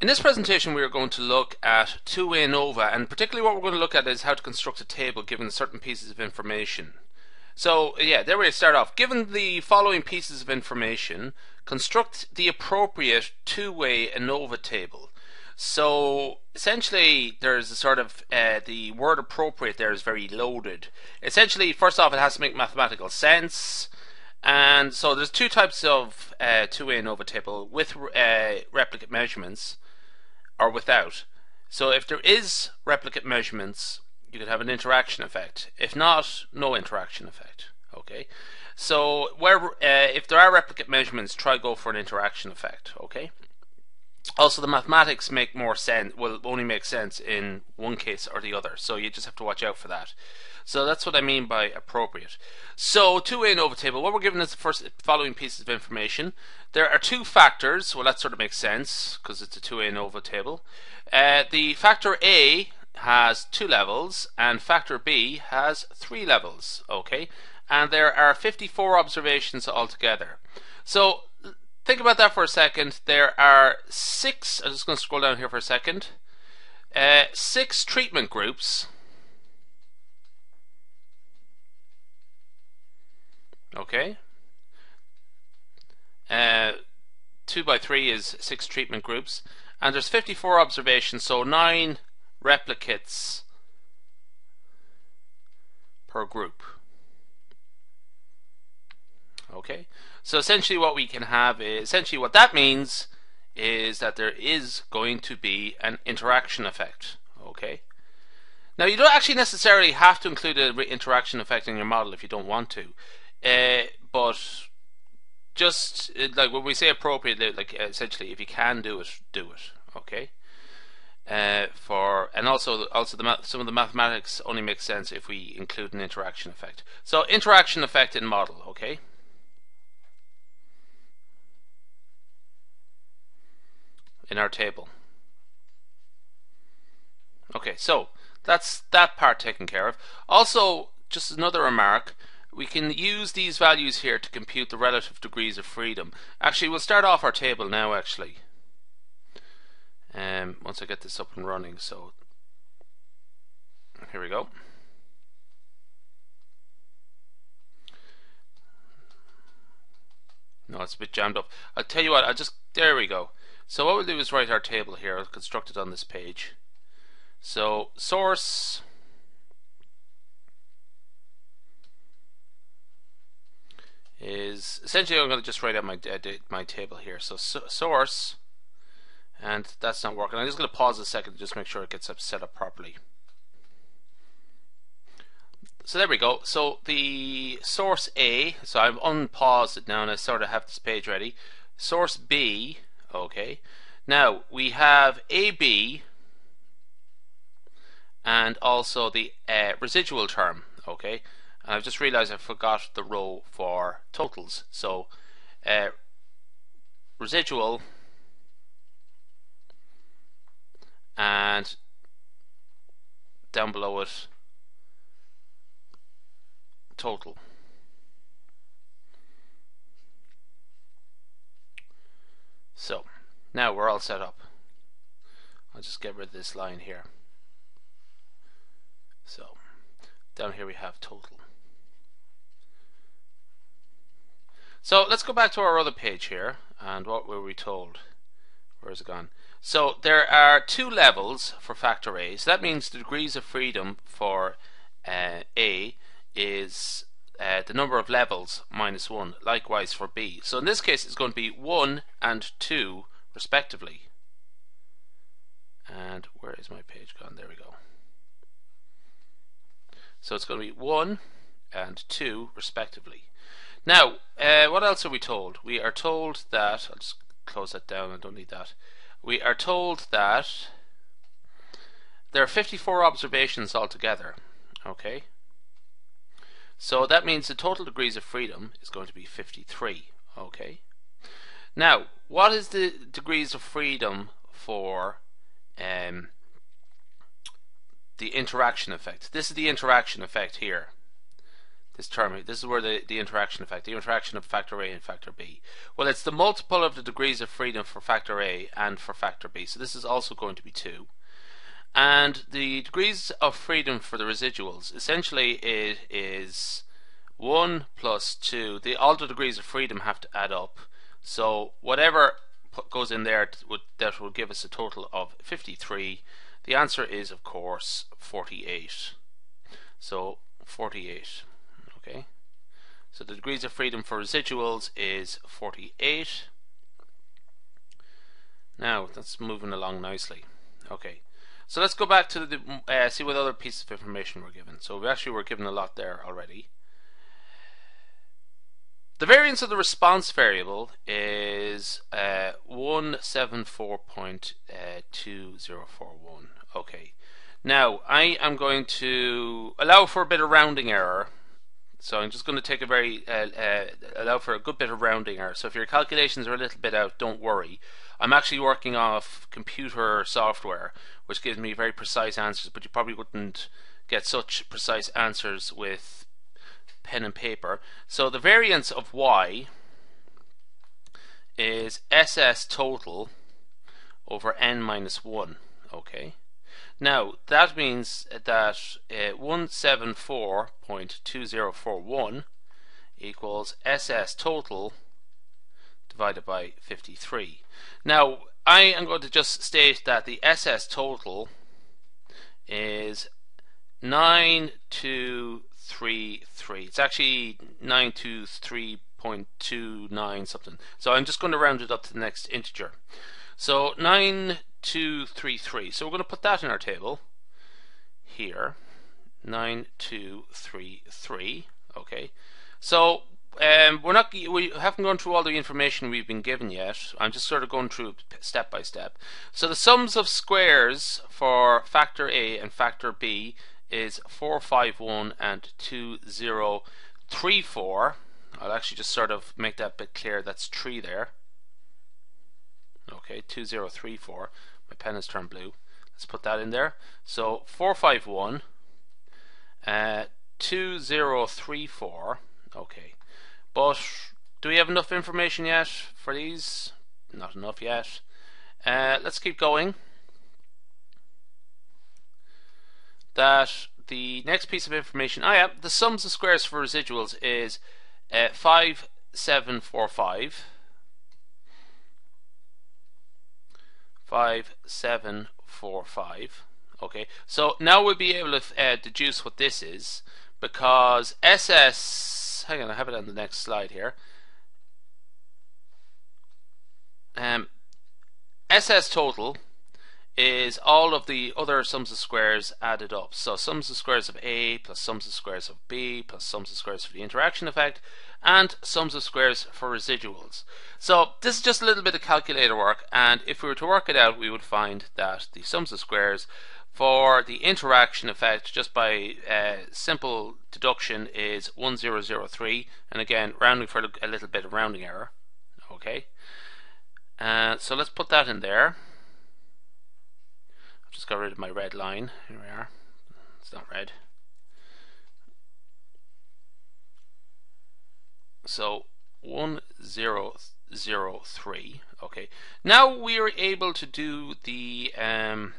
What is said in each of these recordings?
In this presentation we are going to look at two-way ANOVA and particularly what we're going to look at is how to construct a table given certain pieces of information. So yeah, there we start off. Given the following pieces of information, construct the appropriate two-way ANOVA table. So essentially there's a sort of uh, the word appropriate there is very loaded. Essentially first off it has to make mathematical sense and so there's two types of uh, two-way ANOVA table with uh, replicate measurements or without. So if there is replicate measurements, you could have an interaction effect. If not, no interaction effect. Okay. So where uh, if there are replicate measurements, try go for an interaction effect. Okay. Also, the mathematics make more sense. Will only make sense in one case or the other. So you just have to watch out for that. So that's what I mean by appropriate. So two-way ANOVA table. What we're given is the first following pieces of information. There are two factors. Well, that sort of makes sense because it's a two-way ANOVA table. Uh, the factor A has two levels and factor B has three levels. Okay, and there are 54 observations altogether. So think about that for a second. There are six. I'm just going to scroll down here for a second. Uh, six treatment groups Okay. Uh, 2 by 3 is 6 treatment groups. And there's 54 observations, so 9 replicates per group. Okay. So essentially what we can have is, essentially what that means is that there is going to be an interaction effect. Okay. Now you don't actually necessarily have to include an interaction effect in your model if you don't want to. Uh, but just uh, like when we say appropriate, like essentially, if you can do it, do it. Okay. Uh, for and also also the some of the mathematics only makes sense if we include an interaction effect. So interaction effect in model. Okay. In our table. Okay, so that's that part taken care of. Also, just another remark we can use these values here to compute the relative degrees of freedom. Actually, we'll start off our table now, actually. Um, once I get this up and running. So, here we go. No, it's a bit jammed up. I'll tell you what, I'll just, there we go. So what we'll do is write our table here, I'll construct it on this page. So, source is essentially I'm going to just write out my uh, my table here. So, so, source, and that's not working. I'm just going to pause a second to just make sure it gets set up properly. So there we go. So the source A, so I've unpaused it now and I sort of have this page ready. Source B, okay. Now we have AB and also the uh, residual term, okay. And I've just realized I forgot the row for totals. So uh, residual and down below it total. So now we're all set up. I'll just get rid of this line here. So down here we have total. So let's go back to our other page here and what were we told? Where's it gone? So there are two levels for factor A. So that means the degrees of freedom for uh, A is uh, the number of levels minus 1. Likewise for B. So in this case it's going to be 1 and 2 respectively. And where is my page gone? There we go. So it's going to be 1 and 2 respectively. Now, uh, what else are we told? We are told that, I'll just close that down, I don't need that. We are told that there are 54 observations altogether. Okay? So that means the total degrees of freedom is going to be 53. Okay? Now, what is the degrees of freedom for um, the interaction effect? This is the interaction effect here. This term. This is where the, the interaction effect, the interaction of factor A and factor B. Well, it's the multiple of the degrees of freedom for factor A and for factor B. So this is also going to be 2. And the degrees of freedom for the residuals, essentially it is 1 plus 2. The, all the degrees of freedom have to add up. So whatever goes in there that will give us a total of 53. The answer is, of course, 48. So 48. Okay. So the degrees of freedom for residuals is 48. Now that's moving along nicely. Okay. So let's go back to the uh, see what other pieces of information we're given. So we actually were given a lot there already. The variance of the response variable is uh, 174.2041. Uh, okay. Now, I am going to allow for a bit of rounding error. So I'm just going to take a very, uh, uh, allow for a good bit of rounding error. So if your calculations are a little bit out, don't worry. I'm actually working off computer software, which gives me very precise answers, but you probably wouldn't get such precise answers with pen and paper. So the variance of y is ss total over n minus 1. Okay. Now that means that uh, 174.2041 equals ss total divided by 53. Now I am going to just state that the ss total is 9 to three three. It's actually nine two three point two nine something. So I'm just going to round it up to the next integer. So nine two three three. So we're going to put that in our table here. Nine two three three. Okay. So um, we're not we haven't gone through all the information we've been given yet. I'm just sort of going through step by step. So the sums of squares for factor A and factor B is 451 and 2034. I'll actually just sort of make that bit clear. That's 3 there. Okay, 2034. My pen has turned blue. Let's put that in there. So 451, uh, 2034. Okay, but do we have enough information yet for these? Not enough yet. Uh, let's keep going. that the next piece of information, oh yeah, the sums of squares for residuals is uh, 5745. 5745. Okay, so now we'll be able to uh, deduce what this is because SS, hang on, I have it on the next slide here. Um, SS total is all of the other sums of squares added up. So sums of squares of A plus sums of squares of B plus sums of squares for the interaction effect and sums of squares for residuals. So this is just a little bit of calculator work and if we were to work it out we would find that the sums of squares for the interaction effect just by uh, simple deduction is 1003 and again rounding for a little bit of rounding error. Okay, uh, so let's put that in there just got rid of my red line. Here we are. It's not red. So 1003. Okay. Now we are able to do the um,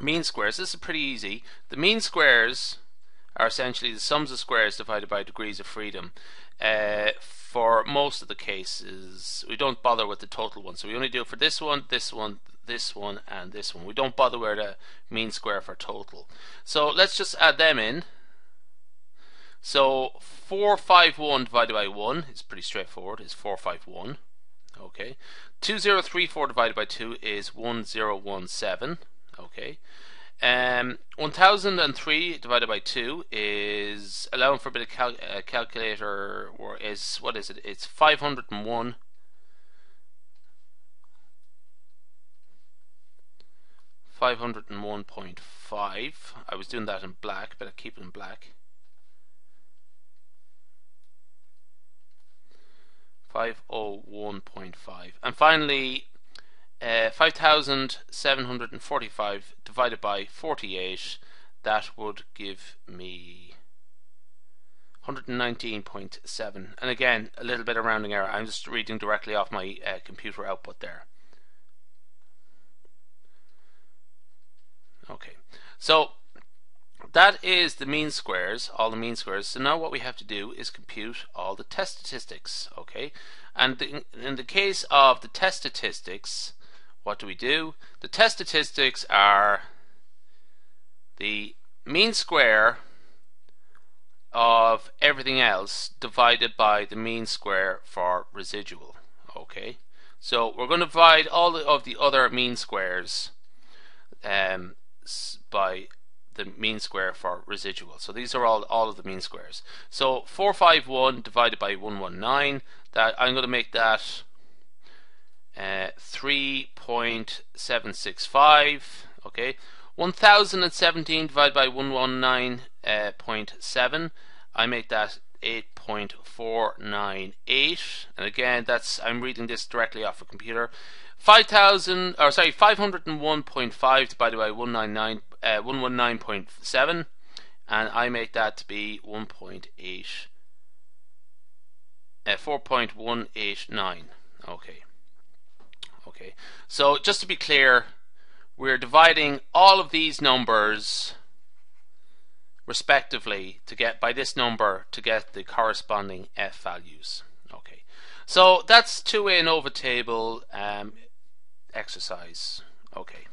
mean squares. This is pretty easy. The mean squares are essentially the sums of squares divided by degrees of freedom. Uh, for most of the cases, we don't bother with the total one. So we only do it for this one, this one, this one and this one. We don't bother with the mean square for total. So let's just add them in. So 451 divided by 1 is pretty straightforward, is 451. Okay. 2034 divided by 2 is 1017. Okay. Um, 1003 divided by 2 is, allowing for a bit of cal uh, calculator, or is, what is it? It's 501 501.5. I was doing that in black, but I keep it in black. 501.5. And finally, uh, 5,745 divided by 48, that would give me 119.7 and again a little bit of rounding error I'm just reading directly off my uh, computer output there okay. So that is the mean squares all the mean squares. So now what we have to do is compute all the test statistics okay? And in the case of the test statistics what do we do? The test statistics are the mean square of everything else divided by the mean square for residual. Okay, so we're going to divide all of the other mean squares um, by the mean square for residual. So these are all all of the mean squares. So 451 divided by 119. That I'm going to make that uh, 3.765. Okay, 1017 divided by 119.7 uh, I make that 8.498 and again that's I'm reading this directly off a computer 5000 or sorry 501.5 divided by 199 uh, 119.7 and I make that to be 1.8 uh, 4.189 okay. Okay. So just to be clear we're dividing all of these numbers respectively to get by this number to get the corresponding f values. Okay, so that's two-way ANOVA table um, exercise. Okay.